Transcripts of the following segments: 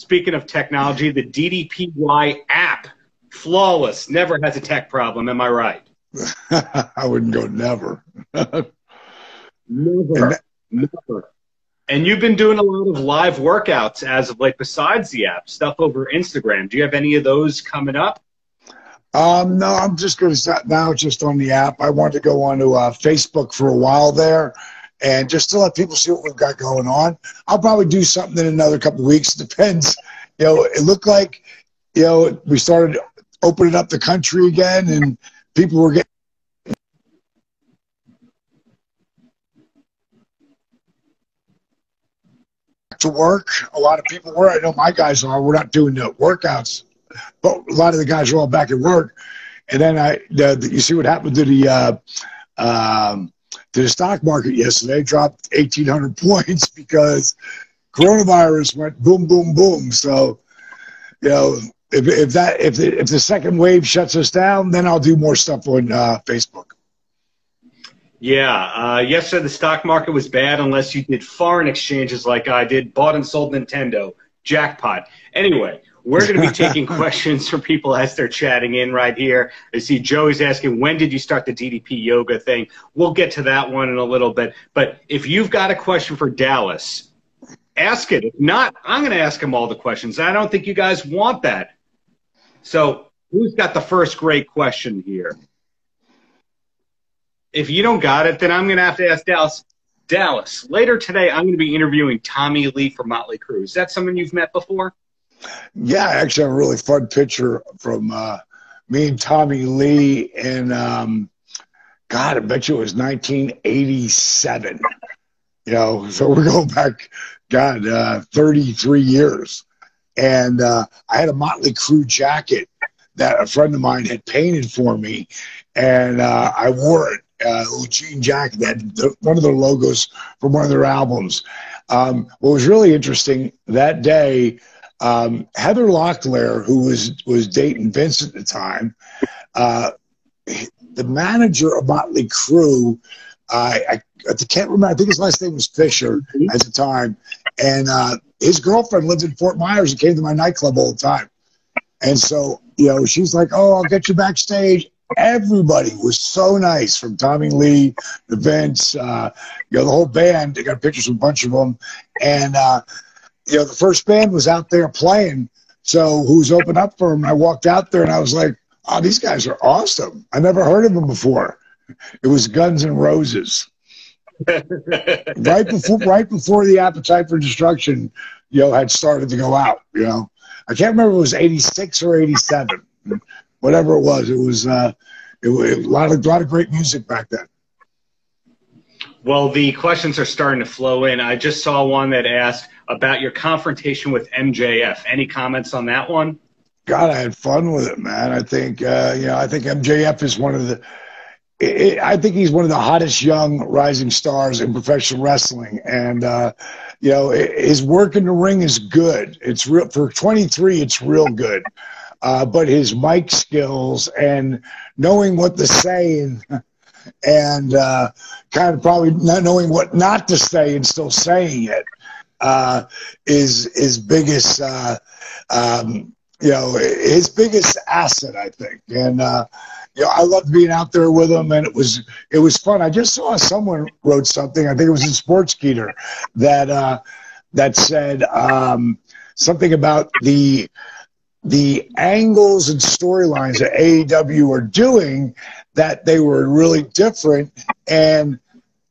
Speaking of technology, the DDPY app, flawless, never has a tech problem. Am I right? I wouldn't go never. never. never. And you've been doing a lot of live workouts as of late, besides the app, stuff over Instagram. Do you have any of those coming up? Um, no, I'm just going to start now just on the app. I wanted to go on to uh, Facebook for a while there and just to let people see what we've got going on. I'll probably do something in another couple weeks. It depends. You know, it looked like, you know, we started opening up the country again and people were getting to work. A lot of people were. I know my guys are. We're not doing the workouts, but a lot of the guys are all back at work. And then I, the, the, you see what happened to the uh, um, the stock market yesterday. Dropped eighteen hundred points because coronavirus went boom, boom, boom. So, you know, if, if that if the, if the second wave shuts us down, then I'll do more stuff on uh, Facebook. Yeah, uh, yesterday the stock market was bad unless you did foreign exchanges like I did, bought and sold Nintendo, jackpot. Anyway, we're going to be taking questions from people as they're chatting in right here. I see Joey's asking, when did you start the DDP yoga thing? We'll get to that one in a little bit. But if you've got a question for Dallas, ask it. If not, I'm going to ask him all the questions. I don't think you guys want that. So, who's got the first great question here? if you don't got it, then I'm going to have to ask Dallas. Dallas, later today, I'm going to be interviewing Tommy Lee for Motley Crue. Is that someone you've met before? Yeah, I actually have a really fun picture from uh, me and Tommy Lee and um, God, I bet you it was 1987. You know, so we're going back, God, uh, 33 years. And uh, I had a Motley Crue jacket that a friend of mine had painted for me, and uh, I wore it uh, Jean Jack, that one of their logos from one of their albums. Um, what was really interesting that day, um, Heather Locklear, who was was dating Vince at the time, uh, the manager of Motley Crue, I, I, I, can't remember. I think his last name was Fisher at the time, and uh, his girlfriend lived in Fort Myers and came to my nightclub all the time. And so, you know, she's like, "Oh, I'll get you backstage." everybody was so nice from Tommy Lee, the Vince, uh, you know, the whole band. They got pictures of a bunch of them. And, uh, you know, the first band was out there playing. So who's opened up for them? I walked out there and I was like, oh, these guys are awesome. I never heard of them before. It was Guns N' Roses. right before, right before the Appetite for Destruction, you know, had started to go out. You know, I can't remember if it was '86 or '87 whatever it was. It was uh, it, it, a lot of a lot of great music back then. Well, the questions are starting to flow in. I just saw one that asked about your confrontation with MJF. Any comments on that one? God, I had fun with it, man. I think uh, you know, I think MJF is one of the. I think he's one of the hottest young rising stars in professional wrestling, and uh, you know his work in the ring is good. It's real for 23. It's real good uh, but his mic skills and knowing what to say and, and uh, kind of probably not knowing what not to say and still saying it uh, is his biggest, uh, um, you know, his biggest asset, I think. And uh, you know, I loved being out there with him, and it was it was fun. I just saw someone wrote something. I think it was in Sportskeeda that uh, that said um, something about the the angles and storylines that AEW are doing that they were really different and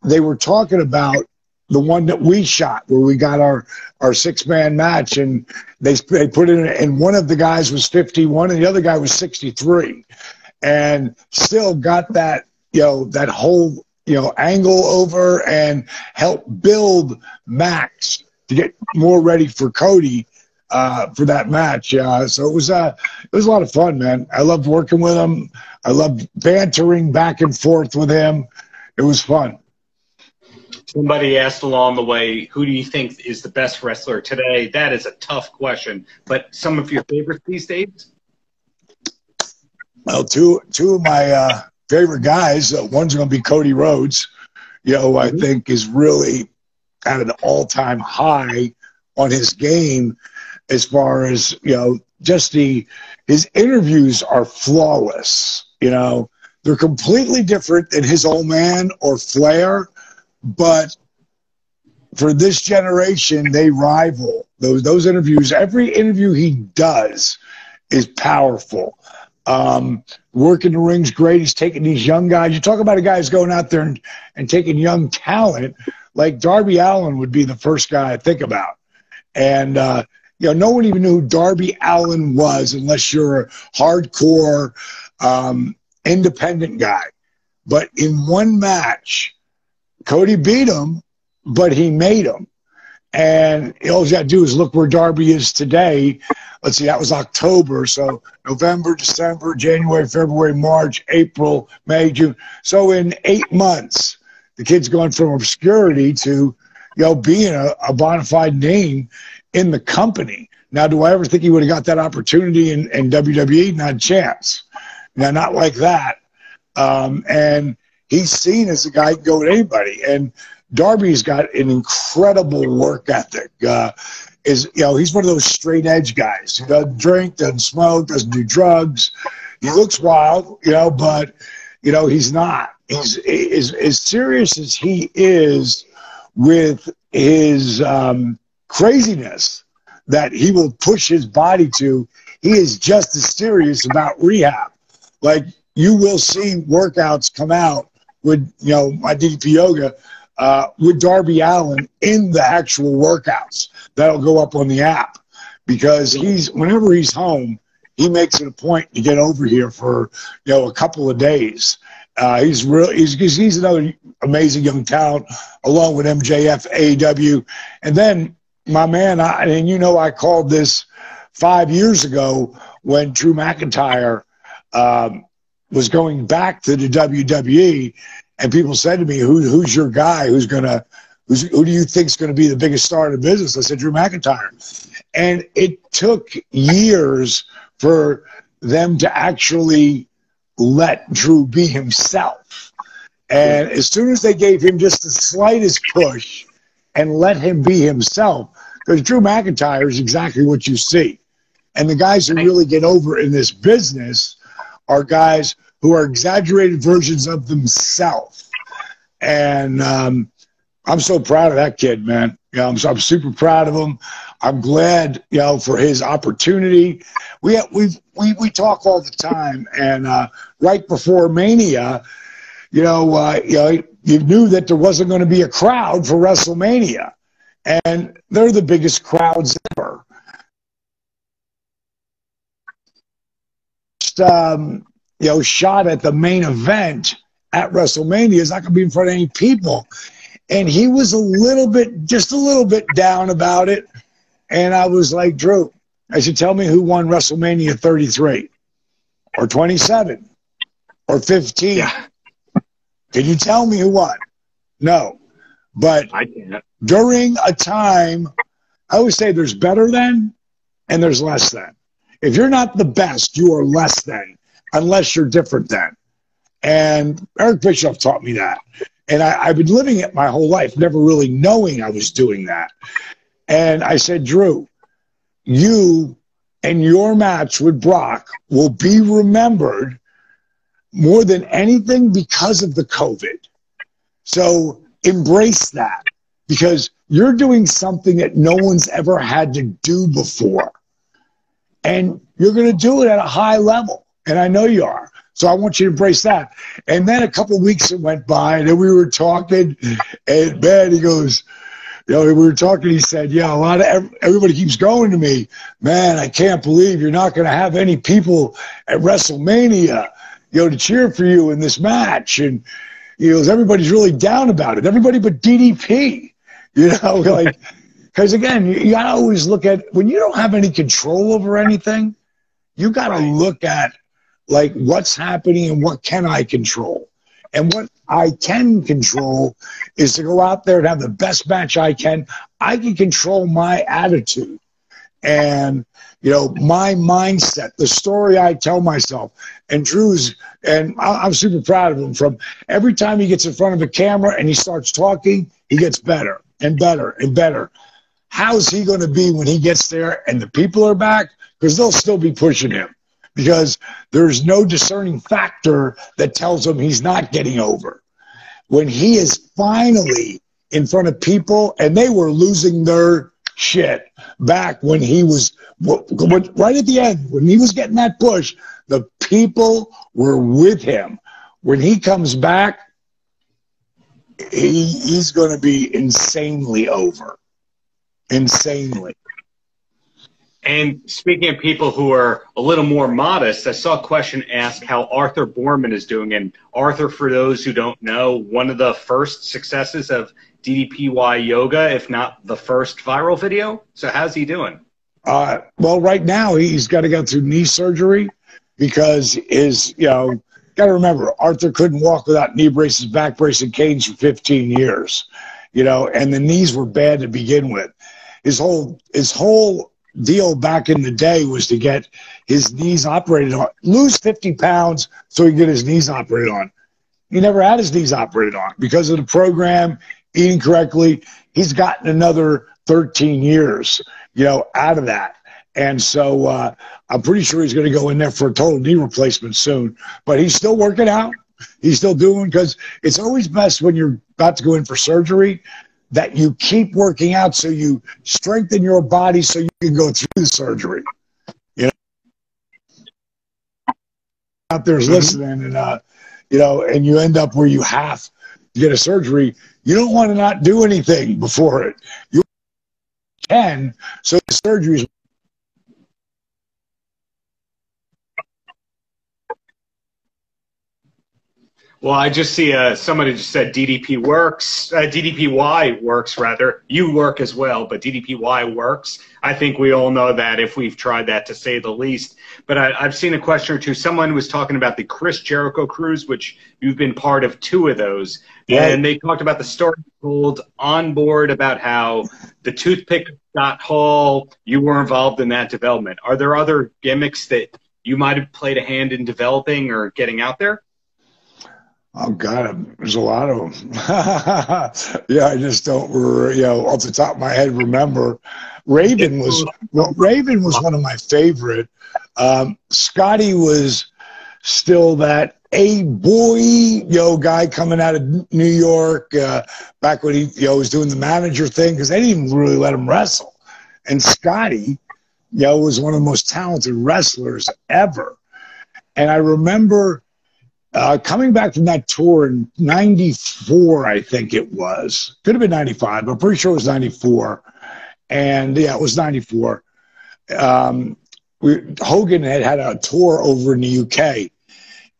they were talking about the one that we shot where we got our our six man match and they they put in and one of the guys was 51 and the other guy was 63 and still got that you know that whole you know angle over and help build Max to get more ready for Cody uh, for that match. Uh, so it was uh, it was a lot of fun, man. I loved working with him. I loved bantering back and forth with him. It was fun. Somebody asked along the way, who do you think is the best wrestler today? That is a tough question, but some of your favorites these days? Well, two two of my uh, favorite guys. Uh, one's going to be Cody Rhodes. You know, I mm-hmm. think is really at an all time high on his game as far as you know just the his interviews are flawless you know they're completely different than his old man or flair but for this generation they rival those those interviews. Every interview he does is powerful. Um, working the ring's great. He's taking these young guys. You talk about a guy who's going out there and, and taking young talent like darby Allin would be the first guy i think about. And uh, you know, no one even knew who Darby Allin was unless you're a hardcore um, independent guy. But in one match, Cody beat him, but he made him. And all you got to do is look where Darby is today. Let's see, that was October. So November, December, January, February, March, April, May, June. So in eight months, the kid's gone from obscurity to, you know, being a, a bona fide name in the company. Now, do I ever think he would have got that opportunity in, in WWE? Not a chance. Now, not like that. Um, and he's seen as a guy can go with anybody. And Darby's got an incredible work ethic. Uh, is you know he's one of those straight edge guys. He doesn't drink, doesn't smoke, doesn't do drugs. He looks wild, you know, but you know he's not. He's as as serious as he is with his um, craziness that he will push his body to, he is just as serious about rehab. Like you will see workouts come out with, you know, my DDP yoga uh, with Darby Allin in the actual workouts. That'll go up on the app because he's, whenever he's home, he makes it a point to get over here for, you know, a couple of days. Uh, he's real. He's, he's another amazing young talent, along with MJF, AEW, and then my man, I, and you know, I called this five years ago when Drew McIntyre um, was going back to the WWE, and people said to me, Who, "Who's your guy? Who's gonna? Who's, who do you think is going to be the biggest star in the business?" I said, "Drew McIntyre," and it took years for them to actually let Drew be himself. And as soon as they gave him just the slightest push and let him be himself, because Drew McIntyre is exactly what you see. And the guys who really get over in this business are guys who are exaggerated versions of themselves. And um, I'm so proud of that kid, man. You know, I'm, I'm super proud of him. I'm glad, you know, for his opportunity. We we we we talk all the time, and uh, right before Mania, you know, uh, you know, you knew that there wasn't going to be a crowd for WrestleMania and they're the biggest crowds ever. Um, you know, shot at the main event at WrestleMania is not going to be in front of any people. And he was a little bit, just a little bit down about it. And I was like, Drew, I said, tell me who won WrestleMania 33 or 27 or 15. Yeah. Can you tell me who won? No. But during a time, I always say there's better than and there's less than. If you're not the best, you are less than, unless you're different than. And Eric Bischoff taught me that. And I, have been living it my whole life, never really knowing I was doing that. And I said, Drew, you and your match with Brock will be remembered more than anything because of the COVID. So embrace that because you're doing something that no one's ever had to do before. And you're going to do it at a high level. And I know you are. So I want you to embrace that. And then a couple weeks it went by, and then we were talking, and Ben, he goes, you know, we were talking. He said, "Yeah, a lot of everybody keeps going to me, man. I can't believe you're not going to have any people at WrestleMania, you know, to cheer for you in this match." And you know, everybody's really down about it. Everybody but DDP. You know, like, because again, you, you got to always look at when you don't have any control over anything, you got to right. look at like what's happening and what can I control. And what I can control is to go out there and have the best match I can. I can control my attitude and you know my mindset, the story I tell myself. And Drew's, and I'm super proud of him. From every time he gets in front of a camera and he starts talking, he gets better and better and better. How's he going to be when he gets there and the people are back? Because they'll still be pushing him because there's no discerning factor that tells him he's not getting over. When he is finally in front of people and they were losing their shit back when he was right at the end, when he was getting that push, the people were with him. When he comes back, he, he's going to be insanely over insanely. And speaking of people who are a little more modest, I saw a question asked how Arthur Boorman is doing. And Arthur, for those who don't know, one of the first successes of DDPY yoga, if not the first viral video. So how's he doing? Uh, well, right now he's got to go through knee surgery because his, you know, got to remember Arthur couldn't walk without knee braces, back braces, and canes for 15 years, you know, and the knees were bad to begin with his whole his whole deal back in the day was to get his knees operated on, lose 50 pounds so he could get his knees operated on. He never had his knees operated on because of the program, eating correctly. He's gotten another 13 years, you know, out of that. And so uh, I'm pretty sure he's going to go in there for a total knee replacement soon. But he's still working out. He's still doing because it's always best when you're about to go in for surgery that you keep working out so you strengthen your body so you can go through the surgery. You know, out there's mm-hmm. listening, and uh, you know, and you end up where you have to get a surgery. You don't want to not do anything before it. You can, so the surgery is Well, I just see uh, somebody just said DDP works, uh, DDPY works rather. You work as well, but DDPY works. I think we all know that if we've tried that to say the least. But I, have seen a question or two. Someone was talking about the Chris Jericho cruise, which you've been part of two of those. Yeah. And they talked about the story told on board about how the toothpick Scott Hall, you were involved in that development. Are there other gimmicks that you might have played a hand in developing or getting out there? Oh God, there's a lot of them. yeah, I just don't, you know, off the top of my head, remember. Raven was well, Raven was one of my favorite. Um, Scotty was still that a boy, yo know, guy coming out of New York uh, back when he, know, was doing the manager thing because they didn't even really let him wrestle. And Scotty, yo, know, was one of the most talented wrestlers ever. And I remember uh, coming back from that tour in 94, I think it was. Could have been 95, but I'm pretty sure it was 94. And yeah, it was 94. Um, we, Hogan had had a tour over in the UK.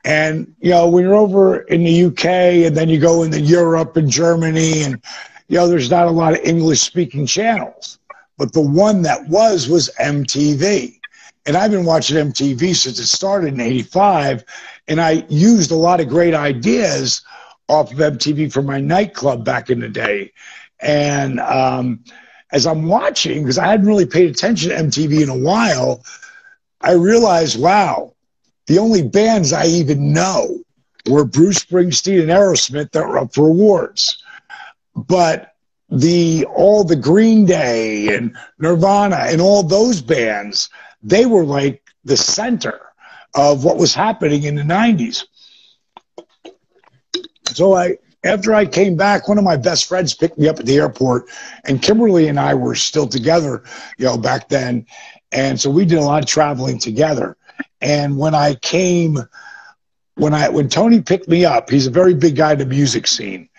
And, you know, when you're over in the UK and then you go into Europe and Germany, and, you know, there's not a lot of English speaking channels. But the one that was was MTV. And I've been watching MTV since it started in 85 and I used a lot of great ideas off of MTV for my nightclub back in the day. And um, as I'm watching, because I hadn't really paid attention to MTV in a while, I realized, wow, the only bands I even know were Bruce Springsteen and Aerosmith that were up for awards. But the all the Green Day and Nirvana and all those bands, they were like the center of what was happening in the 90s. So I, after I came back, one of my best friends picked me up at the airport, and Kimberly and I were still together, you know, back then, and so we did a lot of traveling together. And when I came, when I when Tony picked me up, he's a very big guy in the music scene.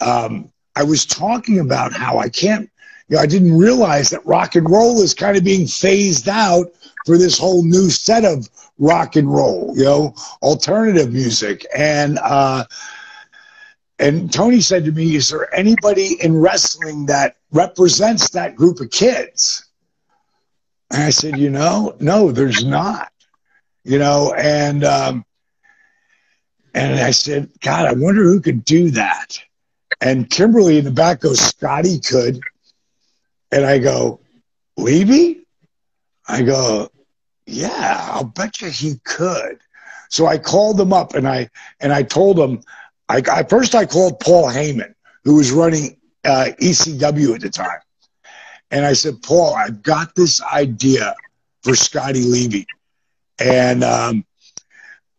Um, I was talking about how I can't, you know, I didn't realize that rock and roll is kind of being phased out for this whole new set of rock and roll, you know, alternative music. And uh, and Tony said to me, "Is there anybody in wrestling that represents that group of kids?" And I said, "You know, no, there's not." You know, and um, and I said, "God, I wonder who could do that." And Kimberly in the back goes, "Scotty could," and I go, "Levy?" I go, yeah, I'll bet you he could. So I called him up and I and I told him. I, I first I called Paul Heyman, who was running uh, ECW at the time, and I said, Paul, I've got this idea for Scotty Levy, and um,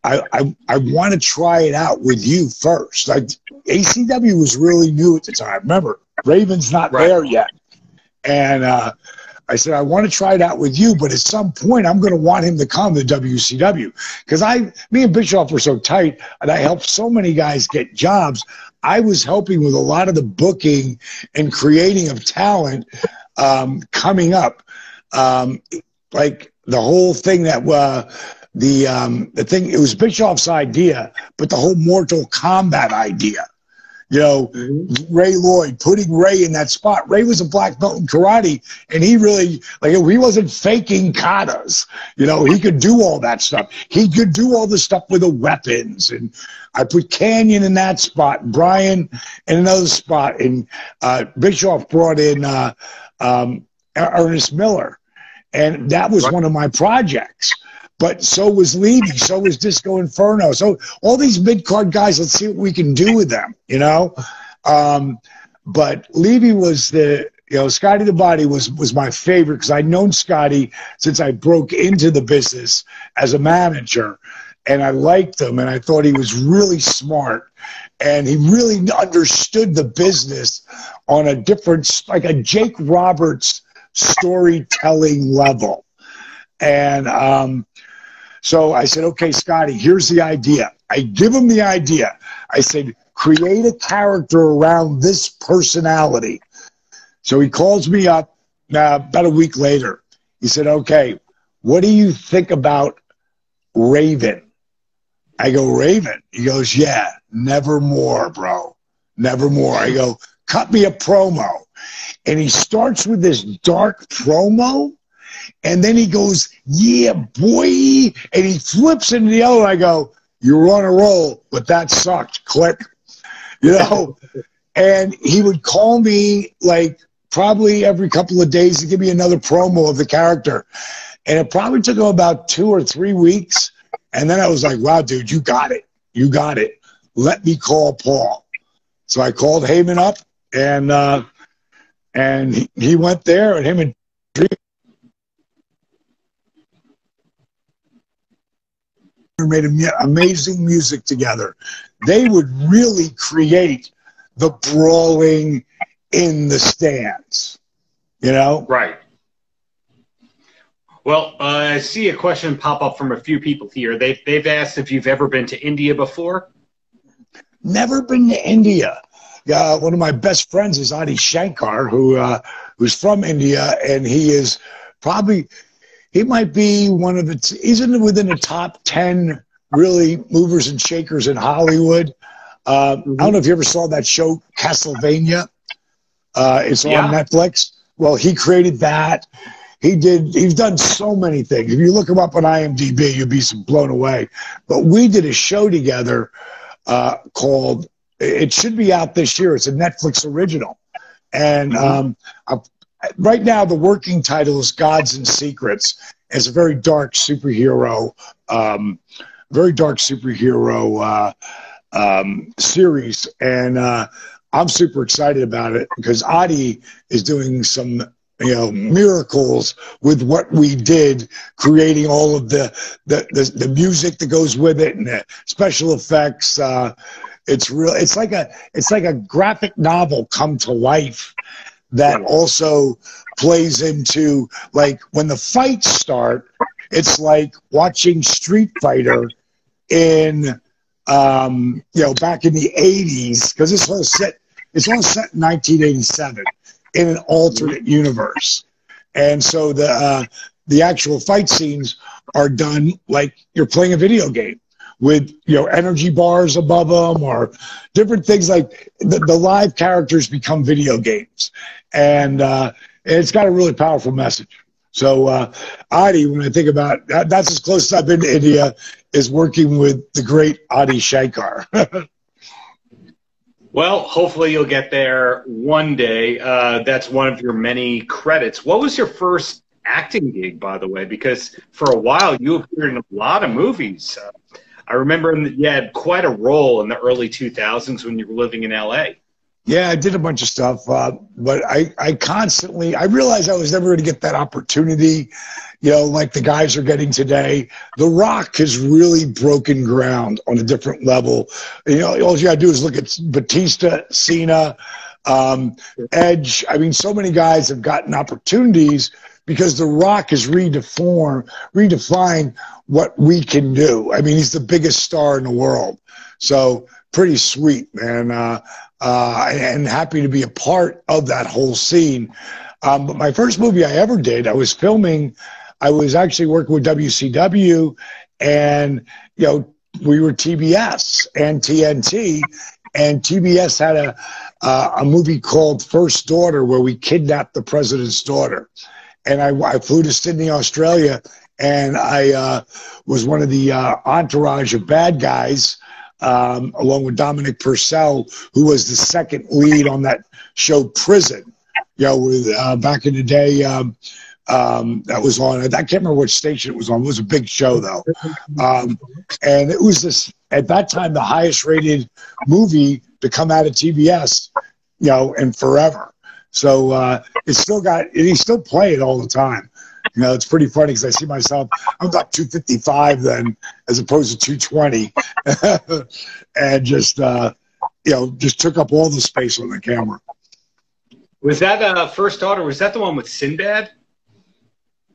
I, I, I want to try it out with you first. Like ECW was really new at the time. Remember, Raven's not right. there yet, and uh, I said, I want to try it out with you, but at some point I'm going to want him to come to WCW because I, me and Bischoff were so tight and I helped so many guys get jobs. I was helping with a lot of the booking and creating of talent um, coming up. Um, like the whole thing that uh, the um, the thing it was Bischoff's idea, but the whole Mortal Kombat idea you know, mm-hmm. Ray Lloyd, putting Ray in that spot. Ray was a black belt in karate, and he really, like, he wasn't faking katas. You know, he could do all that stuff. He could do all the stuff with the weapons. And I put Kanyon in that spot, Brian in another spot, and uh, Bischoff brought in uh, um, Ernest Miller. And that was one of my projects but so was Levy, so was Disco Inferno. So all these mid card guys, let's see what we can do with them, you know. Um, but Levy was the you know Scotty the Body was was my favorite because I'd known Scotty since I broke into the business as a manager, and I liked him, and I thought he was really smart, and he really understood the business on a different like a Jake Roberts storytelling level. And um, so I said, okay, Scotty, here's the idea. I give him the idea. I said, create a character around this personality. So he calls me up uh, about a week later. He said, okay, what do you think about Raven? I go, Raven? He goes, yeah, never more, bro. Never more. I go, cut me a promo. And he starts with this dark promo and then he goes, yeah, boy. And he flips into the other. I go, you're on a roll, but that sucked. Click. You know? and he would call me like probably every couple of days to give me another promo of the character. And it probably took him about two or three weeks. And then I was like, wow, dude, you got it. You got it. Let me call Paul. So I called Heyman up and, uh, and he, he went there and him and made amazing music together. They would really create the brawling in the stands, you know? Right. Well, uh, I see a question pop up from a few people here. They've, they've asked if you've ever been to India before. Never been to India. Uh, one of my best friends is Adi Shankar, who uh, who's from India, and he is probably he might be one of the he's in within the top 10 really movers and shakers in hollywood. Uh, mm-hmm. i don't know if you ever saw that show castlevania. Uh, it's on netflix. Well he created that. He did he's done so many things. If you look him up on imdb you'll be blown away. But we did a show together uh, called it should be out this year. It's a netflix original. And mm-hmm. um, right now the working title is Gods and Secrets. as a very dark superhero, um, very dark superhero uh, um, series, and uh, I'm super excited about it because Adi is doing some you know miracles with what we did creating all of the the, the, the music that goes with it and the special effects uh, it's real it's like a it's like a graphic novel come to life that also plays into like when the fights start, it's like watching Street Fighter in um, you know back in the '80s because this whole set it's all set in 1987 in an alternate universe, and so the uh, the actual fight scenes are done like you're playing a video game with you know energy bars above them or different things like the, the live characters become video games. And uh, it's got a really powerful message. So uh, adi when i think about that, that's as close as i've been to india is working with the great adi shankar. Well hopefully you'll get there one day. Uh, that's one of your many credits. What was your first acting gig by the way? Because for a while you appeared in a lot of movies. Uh, I remember you had quite a role in the early 2000s when you were living in LA. Yeah, I did a bunch of stuff, uh, but I, I constantly, I realized I was never going to get that opportunity, you know, like the guys are getting today. The Rock has really broken ground on a different level. You know, all you got to do is look at Batista, Cena, um, Edge. I mean, so many guys have gotten opportunities because The Rock has redeformed, redefined what we can do. I mean, he's the biggest star in the world. So pretty sweet, man. Uh, uh, and happy to be a part of that whole scene. Um, but my first movie I ever did, I was filming. I was actually working with WCW, and you know we were TBS and TNT, and TBS had a uh, a movie called First Daughter where we kidnapped the president's daughter, and I, I flew to Sydney, Australia, and I uh, was one of the uh, entourage of bad guys um, along with Dominic Purcell, who was the second lead on that show Prison. You know, with uh, back in the day, um, um, that was on. I can't remember which station it was on. It was a big show though, um, and it was this at that time the highest rated movie to come out of TBS. You know, and forever. So uh, it's still got. He's still playing all the time. You know, it's pretty funny because I see myself, I'm about 255 then, as opposed to 220. and just, uh, you know, just took up all the space on the camera. Was that uh, First Daughter? Was that the one with Sinbad?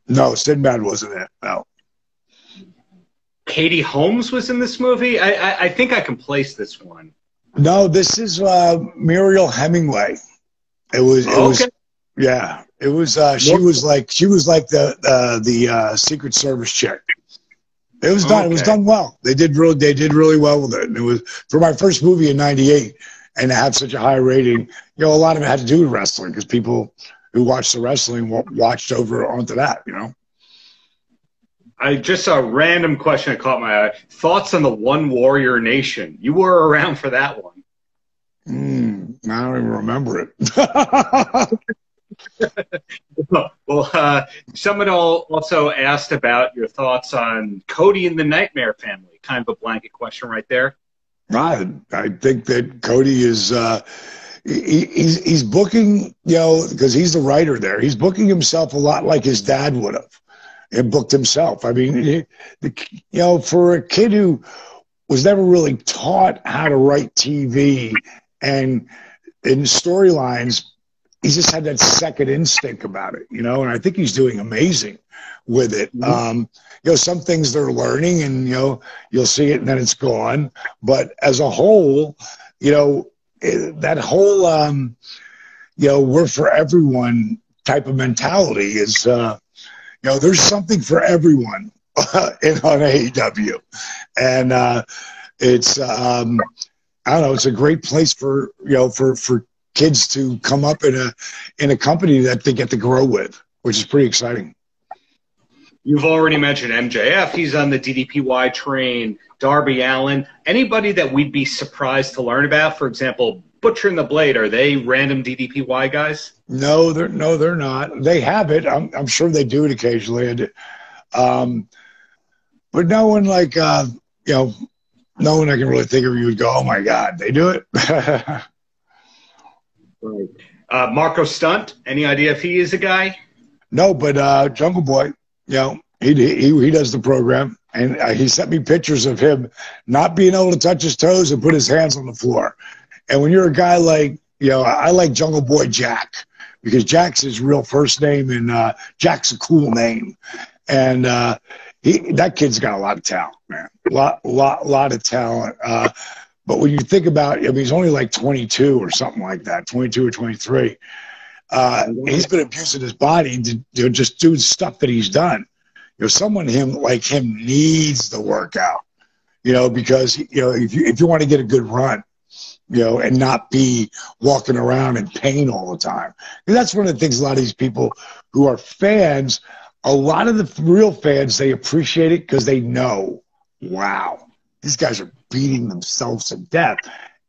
No, Sinbad wasn't it. No. Katie Holmes was in this movie. I, I, I think I can place this one. No, this is uh, Mariel Hemingway. It was. It okay. was. Yeah, it was. Uh, she was like she was like the uh, the uh, Secret Service chick. It was done. Okay. It was done well. They did really. They did really well with it. And it was for my first movie in '98, and to have such a high rating. You know, a lot of it had to do with wrestling because people who watched the wrestling watched over onto that. You know. I just saw a random question that caught my eye. Thoughts on the One Warrior Nation? You were around for that one. Mm, I don't even remember it. well, uh, someone also asked about your thoughts on Cody and the Nightmare Family. Kind of a blanket question right there. Right. I think that Cody is. Uh, he, he's he's booking, you know, because he's the writer there. He's booking himself a lot like his dad would have, and booked himself. I mean, he, the, you know, for a kid who was never really taught how to write TV and in storylines he just had that second instinct about it, you know, and I think he's doing amazing with it. Mm-hmm. Um, you know, some things they're learning and, you know, you'll see it and then it's gone. But as a whole, you know, that whole, um, you know, we're for everyone type of mentality is, uh, you know, there's something for everyone in on AEW. And, uh, it's, um, I don't know, it's a great place for, you know, for, for kids to come up in a in a company that they get to grow with, which is pretty exciting. You've already mentioned MJF. He's on the DDPY train. Darby Allin. Anybody that we'd be surprised to learn about? For example, Butcher and the Blade. Are they random DDPY guys? No, they're no, they're not. They have it. I'm, I'm sure they do it occasionally. Um, but no one like uh, you know, no one I can really think of. You would go, oh my god, they do it. Right. Uh, Marko Stunt, any idea if he is a guy? No, but uh, Jungle Boy, you know, he, he, he does the program. And uh, he sent me pictures of him not being able to touch his toes and put his hands on the floor. And when you're a guy like, you know, I like Jungle Boy Jack because Jack's his real first name and uh, Jack's a cool name. And uh, he that kid's got a lot of talent, man. Lot, lot, lot of talent. Uh, but when you think about, I mean, he's only like 22 or something like that, 22 or 23. Uh, he's been abusing his body to, to just do stuff that he's done. You know, someone him like him needs the workout. You know, because you know if you if you want to get a good run, you know, and not be walking around in pain all the time. And that's one of the things a lot of these people who are fans, a lot of the real fans, they appreciate it because they know, wow, these guys are beating themselves to death.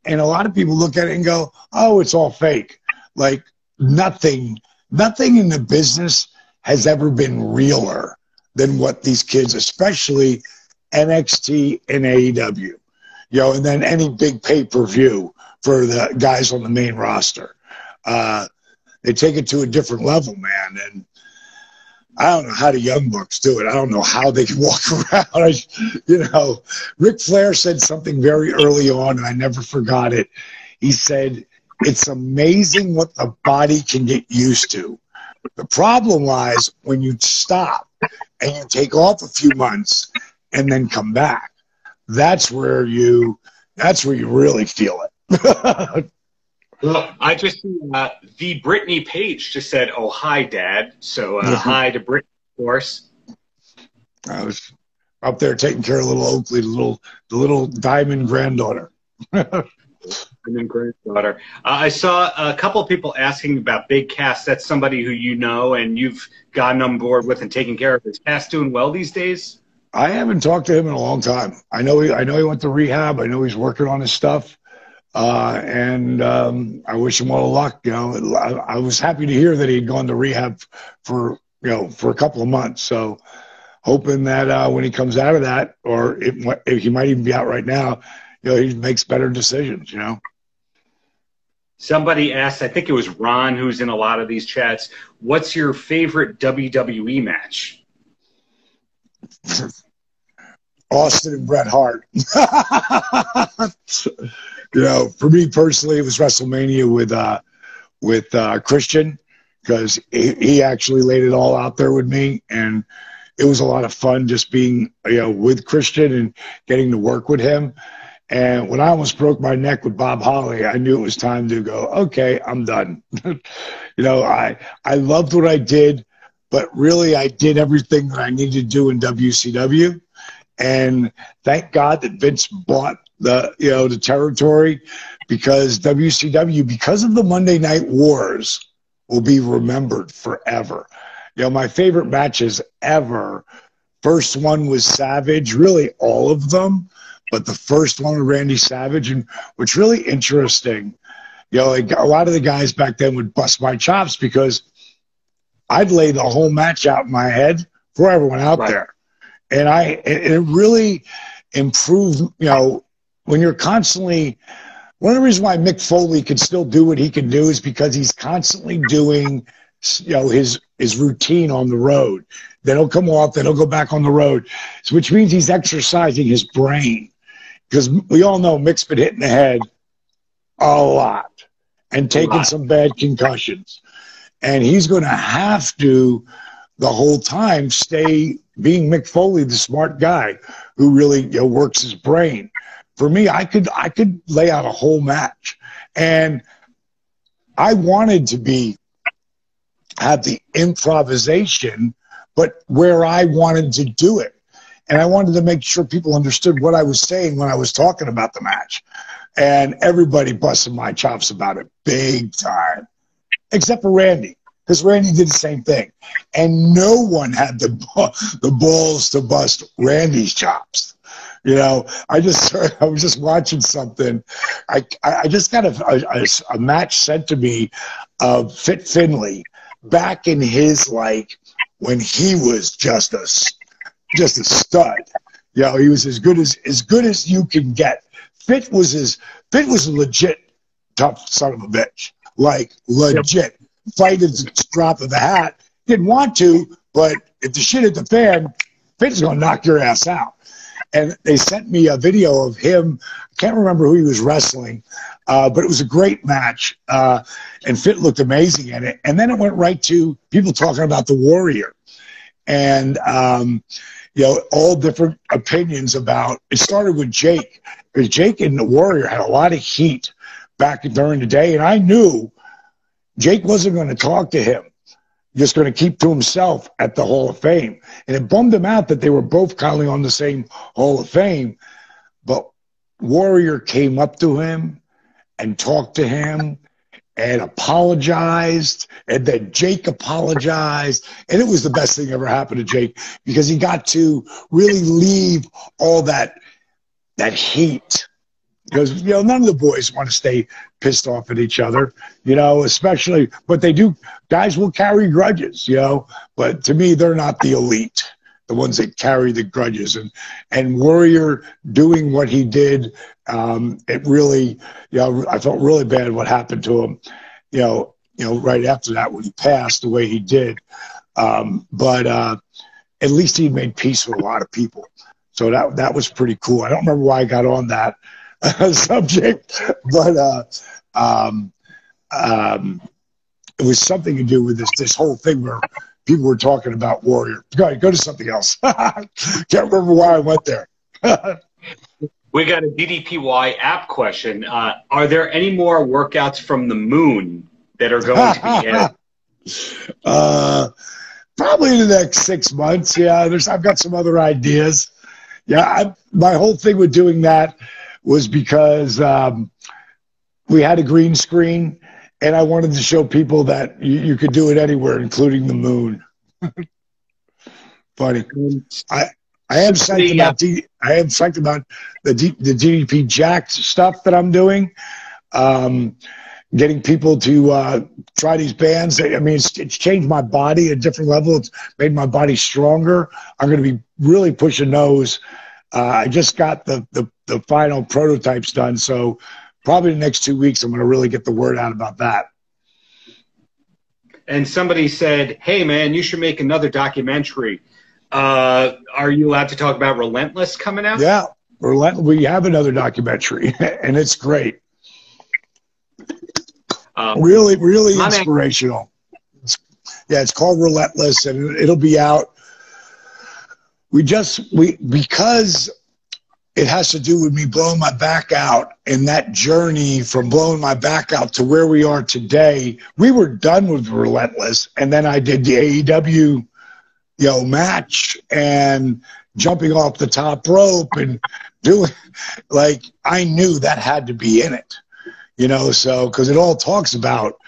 And a lot of people look at it and go, oh, it's all fake. Like nothing, nothing in the business has ever been realer than what these kids, especially NXT and AEW, you know, and then any big pay per view for the guys on the main roster. Uh, they take it to a different level, man. And I don't know how the young bucks do it. I don't know how they can walk around. I, you know, Ric Flair said something very early on, and I never forgot it. He said, "It's amazing what the body can get used to. The problem lies when you stop and you take off a few months and then come back. That's where you. That's where you really feel it." Well, I just uh, the Brittany page just said, "Oh hi, Dad." So uh, hi to Brittany, of course. I was up there taking care of little Oakley, the little the little diamond granddaughter. diamond granddaughter. Uh, I saw a couple of people asking about Big Cass. That's somebody who you know and you've gotten on board with and taken care of. Is Cass doing well these days? I haven't talked to him in a long time. I know he I know he went to rehab. I know he's working on his stuff. Uh, and um, I wish him all the luck. You know, I, I, was happy to hear that he'd gone to rehab for you know for a couple of months. So hoping that uh, when he comes out of that, or it, he might even be out right now, you know, he makes better decisions. You know. Somebody asked, I think it was Ron who's in a lot of these chats. What's your favorite WWE match? Austin and Bret Hart. you know, for me personally, it was WrestleMania with uh, with uh, Christian because he, he actually laid it all out there with me, and it was a lot of fun just being you know with Christian and getting to work with him. And when I almost broke my neck with Bob Holly, I knew it was time to go. Okay, I'm done. you know, I I loved what I did, but really I did everything that I needed to do in WCW. And thank God that Vince bought the you know the territory because WCW because of the Monday Night Wars will be remembered forever. You know, my favorite matches ever. First one was Savage, really all of them, but the first one with Randy Savage, and what's really interesting, you know, like a lot of the guys back then would bust my chops because I'd lay the whole match out in my head for everyone out right. there, and I it really improved, you know, when you're constantly one of the reasons why Mick Foley can still do what he can do is because he's constantly doing you know his his routine on the road. Then he'll come off, then he'll go back on the road, so, which means he's exercising his brain. Because we all know Mick's been hitting the head a lot and taking some bad concussions, and he's going to have to the whole time stay being Mick Foley, the smart guy who really you know, works his brain for me, I could I could lay out a whole match, and I wanted to be have the improvisation, but where I wanted to do it, and I wanted to make sure people understood what I was saying when I was talking about the match, and everybody busted my chops about it big time, except for Randy because Randy did the same thing, and no one had the the balls to bust Randy's chops. You know, I just I was just watching something. I I just got a, a, a match sent to me of Fit Finlay back in his like when he was just a just a stud. You know, he was as good as as good as you can get. Fit was his Fit was a legit tough son of a bitch. Like legit. Yep. Fight the drop of the hat. Didn't want to, but if the shit hit the fan, Fit's gonna knock your ass out and they sent me a video of him. I can't remember who he was wrestling, uh, but it was a great match, uh, and Fit looked amazing in it. And then it went right to people talking about the Warrior, and um, you know all different opinions about. It started with Jake, Jake and the Warrior had a lot of heat back during the day, and I knew Jake wasn't going to talk to him just going to keep to himself at the Hall of Fame. And it bummed him out that they were both calling on the same Hall of Fame. But Warrior came up to him and talked to him and apologized. And then Jake apologized. And it was the best thing ever happened to Jake because he got to really leave all that that heat because you know none of the boys want to stay pissed off at each other you know especially but they do guys will carry grudges you know but to me they're not the elite the ones that carry the grudges. And and Warrior doing what he did, um, it really, you know, I felt really bad what happened to him. You know, you know, right after that when he passed the way he did. Um, but uh, at least he made peace with a lot of people. So that that was pretty cool. I don't remember why I got on that subject, but uh, um, um, it was something to do with this this whole thing where people were talking about Warrior. Go ahead, go to something else. Can't remember why I went there. we got a DDPY app question. Uh, are there any more workouts from the moon that are going to be added? uh, probably in the next six months. Yeah, there's. I've got some other ideas. Yeah, I, my whole thing with doing that was because um, we had a green screen, and I wanted to show people that you, you could do it anywhere, including the moon. Funny. I I am psyched about D, I am psyched about the D, the DDP Jacked stuff that I'm doing. Um, getting people to uh, try these bands. I mean, it's, it's, changed my body at a different level. It's made my body stronger. I'm going to be really pushing those. Uh, I just got the, the, the final prototypes done, so probably the next two weeks I'm going to really get the word out about that. And somebody said, "Hey, man, you should make another documentary." Uh, are you allowed to talk about Relentless coming out? Yeah, Relent- we have another documentary, and it's great. Um, really, really inspirational. It's, yeah, it's called Relentless, and it'll be out. We just we because it has to do with me blowing my back out and that journey from blowing my back out to where we are today. We were done with Relentless, and then I did the AEW, you know, match and jumping off the top rope and doing like I knew that had to be in it you know, so because it all talks about,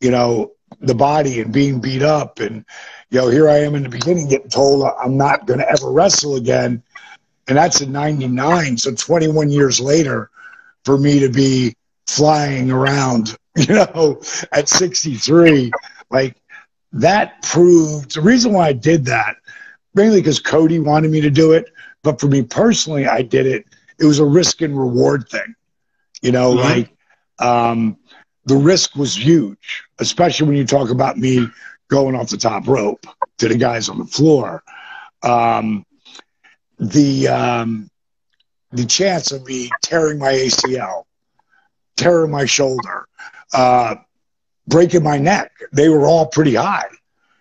you know, the body and being beat up. And, you know, here I am in the beginning getting told I'm not going to ever wrestle again. And that's in 99. So 21 years later, for me to be flying around, you know, at 63, like that proved the reason why I did that, mainly because Cody wanted me to do it. But for me personally, I did it. It was a risk and reward thing. You know, mm-hmm. like um, the risk was huge, especially when you talk about me going off the top rope to the guys on the floor. Um, the um, the chance of me tearing my ACL, tearing my shoulder, uh, breaking my neck, they were all pretty high.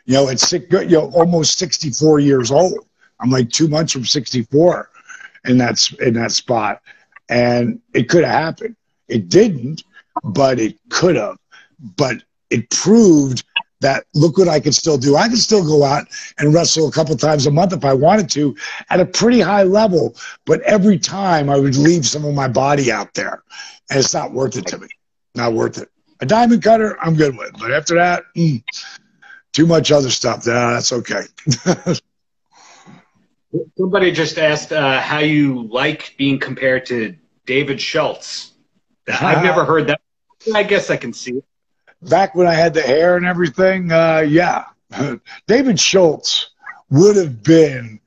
You know, at six, you know, almost 64 years old. I'm like two months from 64 in that in that spot, and it could have happened. It didn't, but it could have. But it proved that look what I can still do. I can still go out and wrestle a couple times a month if I wanted to at a pretty high level. But every time I would leave some of my body out there. And it's not worth it to me. Not worth it. A diamond cutter, I'm good with. But after that, mm, too much other stuff. Nah, that's okay. Somebody just asked uh, how you like being compared to David Schultz. I've never heard that. I guess I can see it. Back when I had the hair and everything, uh, yeah. David Schultz would have been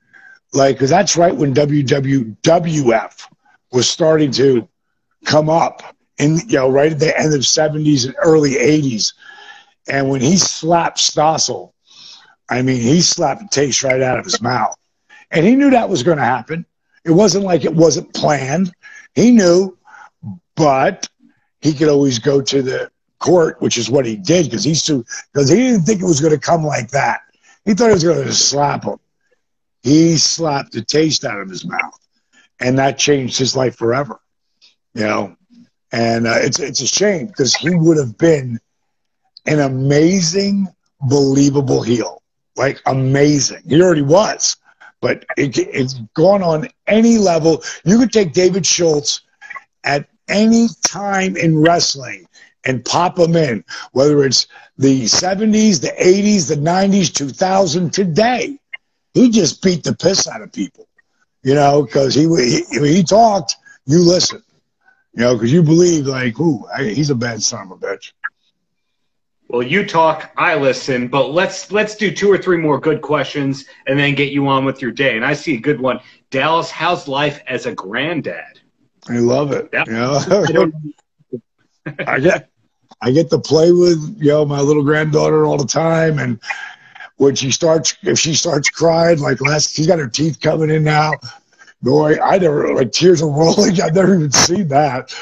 like, because that's right when WWF was starting to come up, in you know, right at the end of '70s and early '80s, and when he slapped Stossel, I mean, he slapped the taste right out of his mouth, and he knew that was going to happen. It wasn't like it wasn't planned. He knew but he could always go to the court, which is what he did because he's too because he didn't think it was going to come like that. He thought he was going to slap him. He slapped the taste out of his mouth, and that changed his life forever. You know, and uh, it's it's a shame because he would have been an amazing, believable heel, like amazing. He already was, but it, it's gone on any level. You could take David Schultz at any time in wrestling and pop them in, whether it's the 70s, the 80s, the 90s, 2000, today. He just beat the piss out of people, you know, because he, he, he talked, you listen, you know, because you believe, like, ooh, he's a bad son of a bitch. Well, you talk, I listen, but let's let's do two or three more good questions and then get you on with your day. And I see a good one. Dallas, how's life as a granddad? I love it. Yep. You know? I get I get to play with you know my little granddaughter all the time, and when she starts if she starts crying like last, she's got her teeth coming in now. Boy, I never like tears are rolling. I've never even seen that.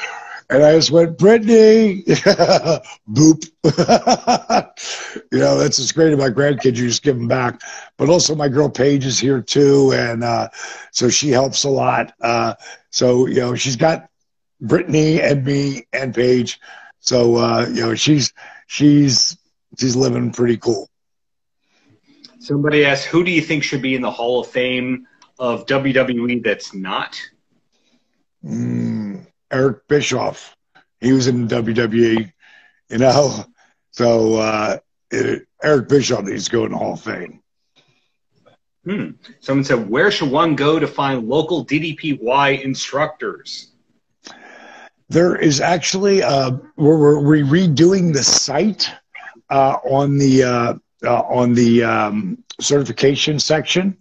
And I just went, Brittany, boop. you know, that's what's great about grandkids. You just give them back. But also, my girl Paige is here too. And uh, so she helps a lot. Uh, so, you know, she's got Brittany and me and Paige. So, uh, you know, she's, she's, she's living pretty cool. Somebody asked, who do you think should be in the Hall of Fame of WWE that's not? Mm. Eric Bischoff. He was in WWE, you know. So uh, it, Eric Bischoff needs to go in the Hall of Fame. Hmm. Someone said, where should one go to find local DDPY instructors? There is actually, uh, we're, we're redoing the site uh, on the uh, uh on the um, certification section,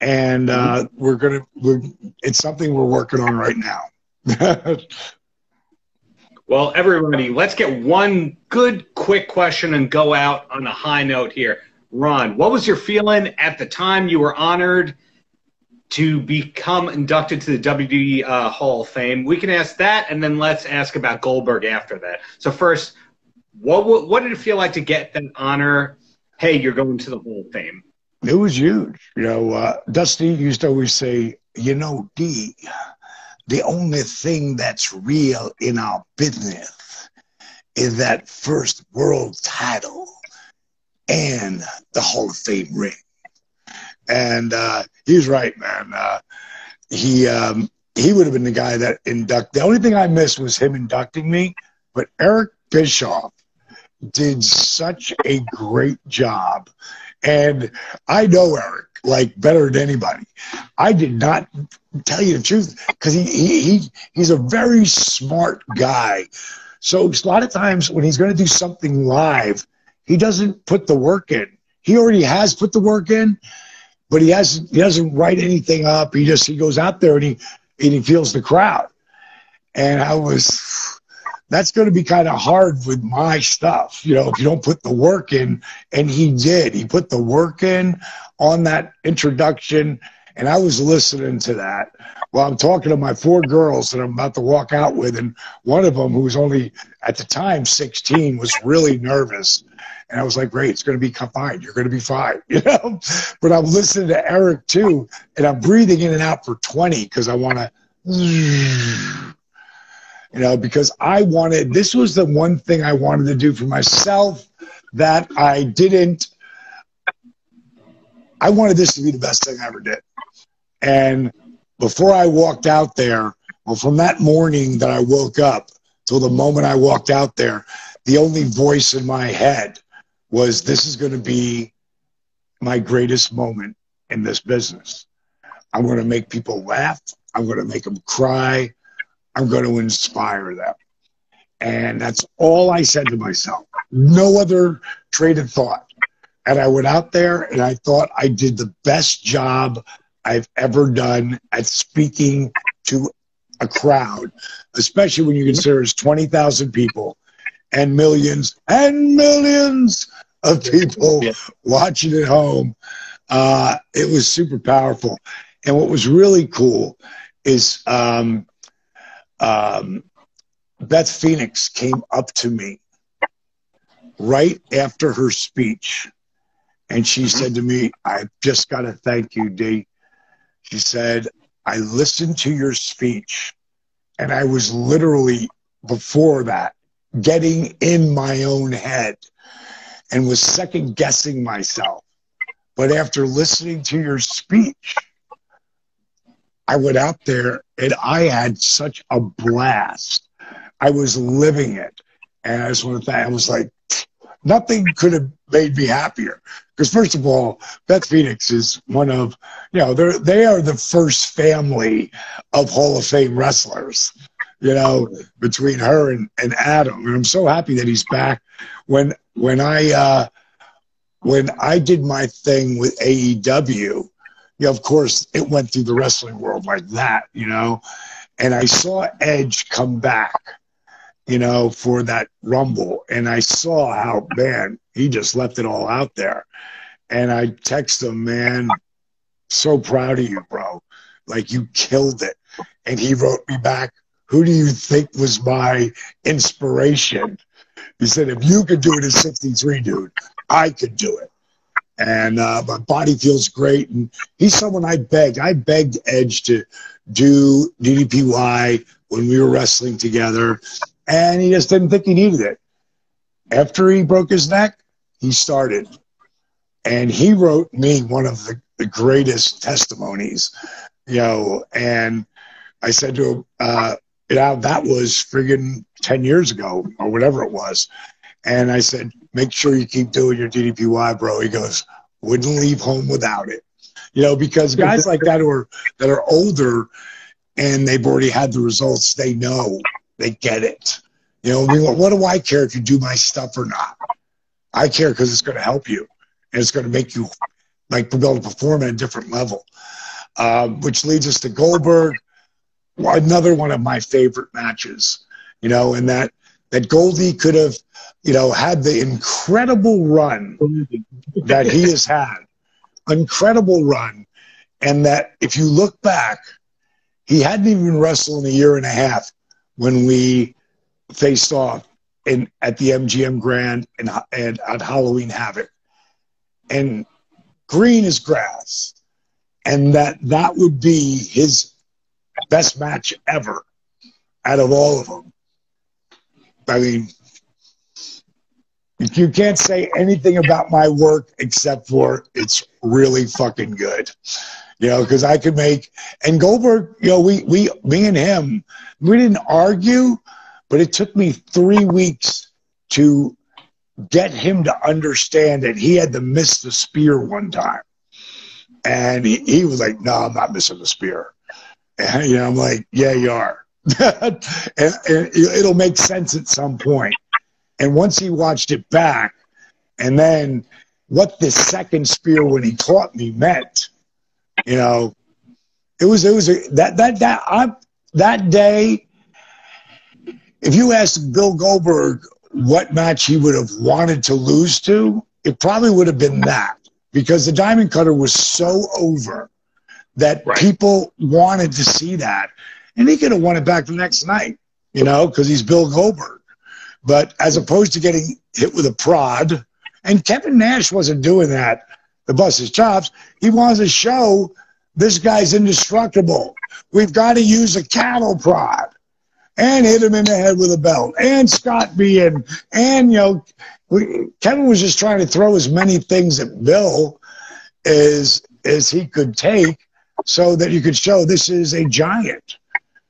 and uh, mm-hmm. we're gonna. We're, it's something we're working on right now. well, everybody, let's get one good, quick question and go out on a high note here. Ron, what was your feeling at the time you were honored to become inducted to the WWE uh, Hall of Fame? We can ask that, and then let's ask about Goldberg after that. So first, what what did it feel like to get that honor? Hey, you're going to the Hall of Fame. It was huge. You know, uh, Dusty used to always say, "You know, D, the only thing that's real in our business is that first world title and the Hall of Fame ring. And uh, he's right, man. Uh, he um, he would have been the guy that induct. The only thing I missed was him inducting me, but Eric Bischoff did such a great job. And I know Eric like better than anybody. I did not tell you the truth because he, he, he he's a very smart guy. So a lot of times when he's going to do something live, he doesn't put the work in. He already has put the work in, but he hasn't. He doesn't write anything up. He just he goes out there and he and he feels the crowd. And I was that's going to be kind of hard with my stuff, you know, if you don't put the work in. And he did. He put the work in on that introduction, and I was listening to that while I'm talking to my four girls that I'm about to walk out with, and one of them, who was only at the time 16, was really nervous. And I was like, great, it's going to be fine. You're going to be fine, you know. But I'm listening to Eric too, and I'm breathing in and out for 20 because I want to you know, because I wanted, this was the one thing I wanted to do for myself that I didn't, I wanted this to be the best thing I ever did. And before I walked out there, well, from that morning that I woke up till the moment I walked out there, the only voice in my head was, this is going to be my greatest moment in this business. I'm going to make people laugh. I'm going to make them cry. I'm going to inspire them. And that's all I said to myself. No other train of thought. And I went out there and I thought I did the best job I've ever done at speaking to a crowd, especially when you consider it's 20,000 people and millions and millions of people yeah. watching at home. Uh, it was super powerful. And what was really cool is um, um, Beth Phoenix came up to me right after her speech, and she said to me, "I just got to thank you, D." She said, "I listened to your speech, and I was literally before that getting in my own head and was second guessing myself." But after listening to your speech, I went out there and I had such a blast. I was living it. And I just want to thank, I was like, nothing could have made me happier. Because first of all, Beth Phoenix is one of, you know, they're, they are the first family of Hall of Fame wrestlers, you know, between her and, and Adam. And I'm so happy that he's back. When when I uh, when I did my thing with AEW, you know, of course, it went through the wrestling world like that, you know, and I saw Edge come back, you know, for that Rumble, and I saw how man he just left it all out there, and I text him, man, so proud of you, bro, like you killed it, and he wrote me back, who do you think was my inspiration? He said, if you could do it at 63, dude, I could do it. And uh, my body feels great. And he's someone I begged. I begged Edge to do DDPY when we were wrestling together. And he just didn't think he needed it. After he broke his neck, he started. And he wrote me one of the, the greatest testimonies, you know. And I said to him, uh, you know, that was friggin' 10 years ago or whatever it was. And I said, make sure you keep doing your DDPY, bro. He goes, wouldn't leave home without it. You know, because guys like that who are that are older and they've already had the results, they know, they get it. You know, what do I care if you do my stuff or not? I care because it's going to help you and it's going to make you like be able to perform at a different level. Um, which leads us to Goldberg, another one of my favorite matches. You know, and that that Goldie could have, you know, had the incredible run that he has had, incredible run, and that if you look back, he hadn't even wrestled in a year and a half when we faced off in at the MGM Grand and, and at Halloween Havoc, and green is grass, and that that would be his best match ever out of all of them I mean, you can't say anything about my work except for it's really fucking good. You know, because I could make and Goldberg, you know, we we me and him, we didn't argue, but it took me three weeks to get him to understand that he had to miss the spear one time. And he, he was like, No, I'm not missing the spear. And you know, I'm like, Yeah, you are. and, and it'll make sense at some point. And once he watched it back, and then what the second spear when he caught me meant, you know, it was it was a, that that that I that day. If you asked Bill Goldberg what match he would have wanted to lose to, it probably would have been that because the Diamond Cutter was so over that right. people wanted to see that and he could have won it back the next night, you know, because he's Bill Goldberg. But as opposed to getting hit with a prod, and Kevin Nash wasn't doing that to bust his chops. He wants to show this guy's indestructible. We've got to use a cattle prod and hit him in the head with a belt. And Scott being, and, you know, we, Kevin was just trying to throw as many things at Bill as, as he could take so that you could show this is a giant.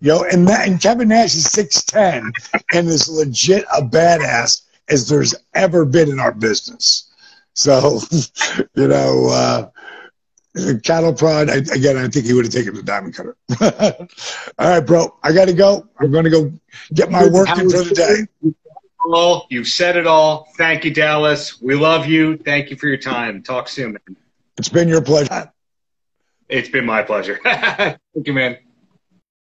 Yo, and, that, and Kevin Nash is 6'10 and is legit a badass as there's ever been in our business. So, you know, uh, cattle prod, I, again, I think he would have taken the diamond cutter. All right, bro, I got to go. I'm going to go get my work in for the day. Well, you've said it all. Thank you, Dallas. We love you. Thank you for your time. Talk soon. Man. It's been your pleasure. It's been my pleasure. Thank you, man.